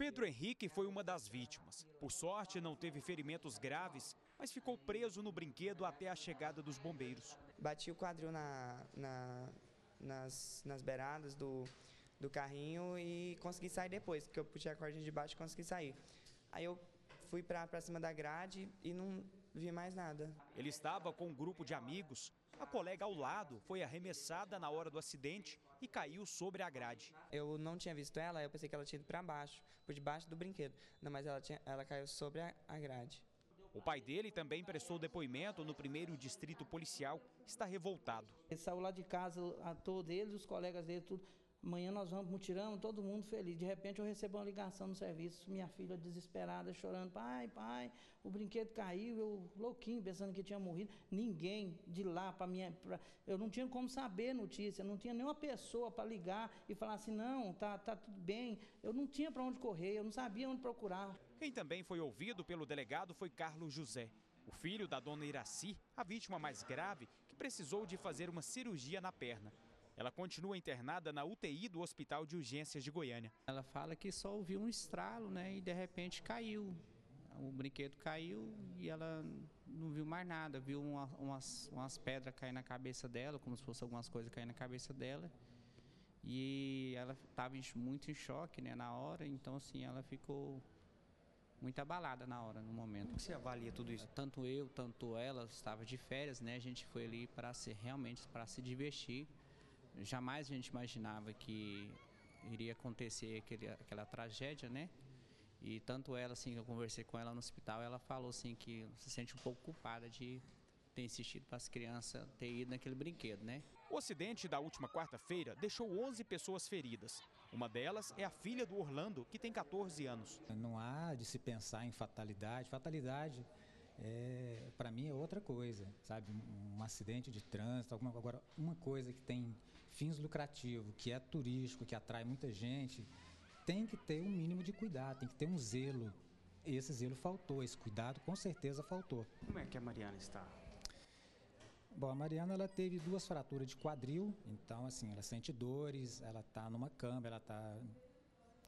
Pedro Henrique foi uma das vítimas. Por sorte, não teve ferimentos graves, mas ficou preso no brinquedo até a chegada dos bombeiros. Bati o quadril na, na, nas, nas beiradas do, do carrinho e consegui sair depois, porque eu puxei a cordinha de baixo e consegui sair. Aí eu fui para cima da grade e não vi mais nada. Ele estava com um grupo de amigos. A colega ao lado foi arremessada na hora do acidente e caiu sobre a grade. Eu não tinha visto ela, eu pensei que ela tinha ido para baixo, por debaixo do brinquedo. Não, mas ela, tinha, ela caiu sobre a, a grade. O pai dele também prestou depoimento no primeiro distrito policial. Está revoltado. Ele saiu lá de casa, a todos eles, os colegas dele, tudo Amanhã nós vamos mutirão, todo mundo feliz. De repente eu recebo uma ligação no serviço, minha filha desesperada, chorando, pai, pai, o brinquedo caiu, eu louquinho, pensando que tinha morrido. Ninguém de lá para minha. Pra... eu não tinha como saber notícia, não tinha nenhuma pessoa para ligar e falar assim, não, tá, tá tudo bem. Eu não tinha para onde correr, eu não sabia onde procurar. Quem também foi ouvido pelo delegado foi Carlos José. O filho da dona Iraci, a vítima mais grave, que precisou de fazer uma cirurgia na perna. Ela continua internada na UTI do Hospital de Urgências de Goiânia. Ela fala que só ouviu um estralo, né? E de repente caiu. O brinquedo caiu e ela não viu mais nada. Viu uma, umas, umas pedras cair na cabeça dela, como se fosse algumas coisas cair na cabeça dela. E ela estava muito em choque né, na hora, então assim, ela ficou muito abalada na hora, no momento. Como você avalia tudo isso? Tanto eu, tanto ela, estava de férias, né? A gente foi ali para se realmente para se divertir. Jamais a gente imaginava que iria acontecer aquele, aquela tragédia, né? E tanto ela, assim, eu conversei com ela no hospital, ela falou assim que se sente um pouco culpada de ter insistido para as crianças ter ido naquele brinquedo, né? O acidente da última quarta-feira deixou 11 pessoas feridas. Uma delas é a filha do Orlando, que tem 14 anos. Não há de se pensar em fatalidade. Fatalidade é, para mim é outra coisa, sabe? Um, um, acidente de trânsito, alguma agora uma coisa que tem fins lucrativos, que é turístico, que atrai muita gente, tem que ter um mínimo de cuidado, tem que ter um zelo. Esse zelo faltou, esse cuidado com certeza faltou. Como é que a Mariana está? Bom, a Mariana ela teve duas fraturas de quadril, então assim, ela sente dores, ela está numa cama, ela está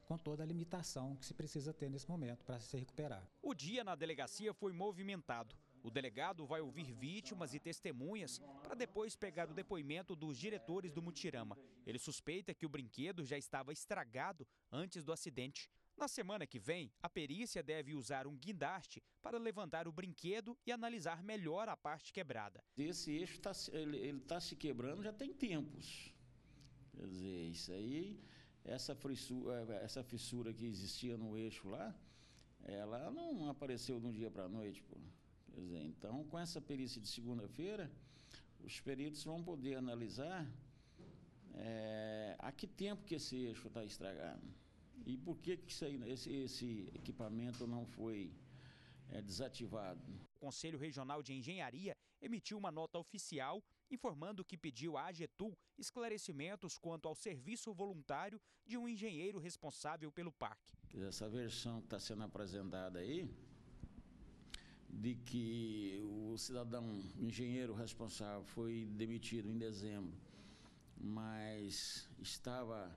com toda a limitação que se precisa ter nesse momento para se recuperar. O dia na delegacia foi movimentado. O delegado vai ouvir vítimas e testemunhas para depois pegar o depoimento dos diretores do Mutirama. Ele suspeita que o brinquedo já estava estragado antes do acidente. Na semana que vem, a perícia deve usar um guindaste para levantar o brinquedo e analisar melhor a parte quebrada. Esse eixo está ele, tá se quebrando já tem tempos. Quer dizer, isso aí essa fissura, essa fissura que existia no eixo lá, ela não apareceu de um dia para a noite. Pô. Quer dizer, então, com essa perícia de segunda-feira, os peritos vão poder analisar é, a que tempo que esse eixo está estragado e por que, que isso aí, esse, esse equipamento não foi é, desativado. O Conselho Regional de Engenharia emitiu uma nota oficial informando que pediu à AGETUL esclarecimentos quanto ao serviço voluntário de um engenheiro responsável pelo parque. Essa versão que está sendo apresentada aí, de que o cidadão o engenheiro responsável foi demitido em dezembro, mas estava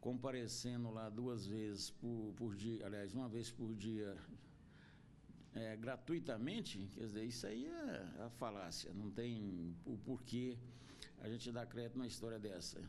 comparecendo lá duas vezes por, por dia, aliás, uma vez por dia é, gratuitamente, quer dizer, isso aí é a falácia, não tem o porquê a gente dar crédito numa história dessa.